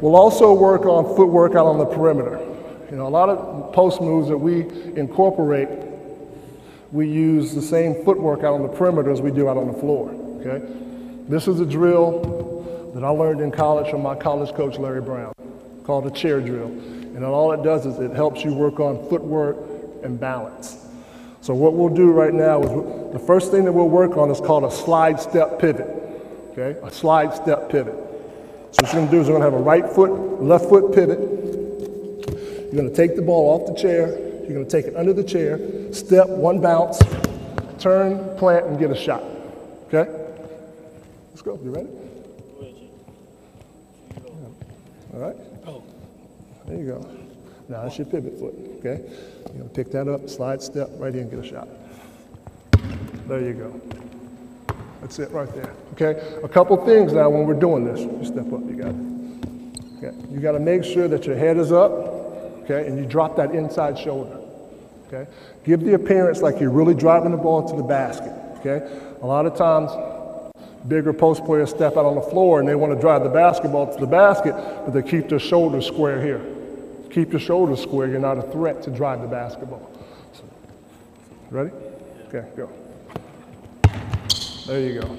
We'll also work on footwork out on the perimeter. You know, a lot of post moves that we incorporate, we use the same footwork out on the perimeter as we do out on the floor, okay? This is a drill that I learned in college from my college coach, Larry Brown, called a chair drill. And all it does is it helps you work on footwork and balance. So what we'll do right now is the first thing that we'll work on is called a slide step pivot, okay? A slide step pivot. So what you're gonna do is you're gonna have a right foot, left foot pivot. You're gonna take the ball off the chair. You're gonna take it under the chair, step, one bounce, turn, plant, and get a shot, okay? Let's go, you ready? All right? There you go. Now that's your pivot foot, okay? You're gonna pick that up, slide step, right in, get a shot. There you go. That's it right there, okay? A couple things now when we're doing this. You step up, you got it. Okay, you gotta make sure that your head is up, okay, and you drop that inside shoulder, okay? Give the appearance like you're really driving the ball to the basket, okay? A lot of times, bigger post players step out on the floor and they want to drive the basketball to the basket, but they keep their shoulders square here. Keep your shoulders square. You're not a threat to drive the basketball. So, ready? Okay, go. There you go.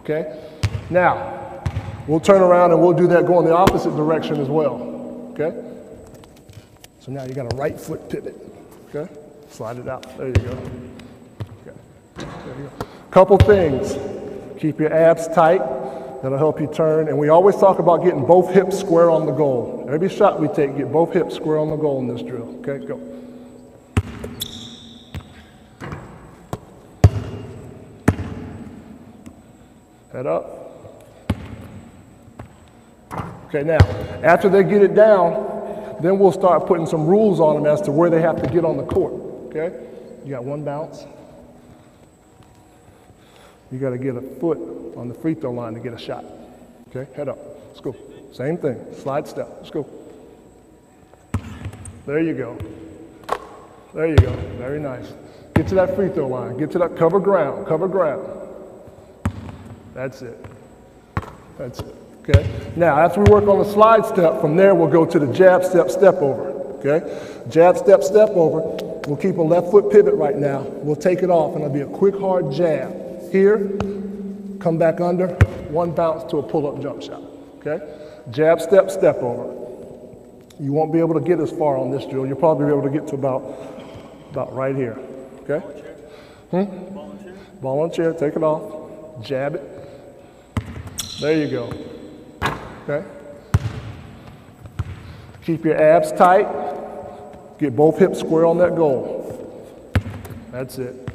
Okay? Now, we'll turn around and we'll do that going the opposite direction as well. Okay? So now you got a right foot pivot. Okay? Slide it out. There you go. Okay. There you go. Couple things. Keep your abs tight. That'll help you turn. And we always talk about getting both hips square on the goal. Every shot we take, get both hips square on the goal in this drill. Okay, go. Head up. Okay, now, after they get it down, then we'll start putting some rules on them as to where they have to get on the court. Okay? You got one bounce. You got to get a foot on the free throw line to get a shot. Okay, head up. Let's go. Same thing. Slide step. Let's go. There you go. There you go. Very nice. Get to that free throw line. Get to that cover ground. Cover ground. That's it. That's it. Okay. Now, after we work on the slide step, from there we'll go to the jab step step over. Okay. Jab step step over. We'll keep a left foot pivot right now. We'll take it off, and it'll be a quick hard jab here, come back under, one bounce to a pull-up jump shot, okay? Jab, step, step over. You won't be able to get as far on this drill. You'll probably be able to get to about, about right here, okay? Hmm? Ball on chair, take it off, jab it. There you go, okay? Keep your abs tight. Get both hips square on that goal. That's it.